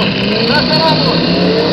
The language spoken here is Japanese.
Vamos! Nós paramos!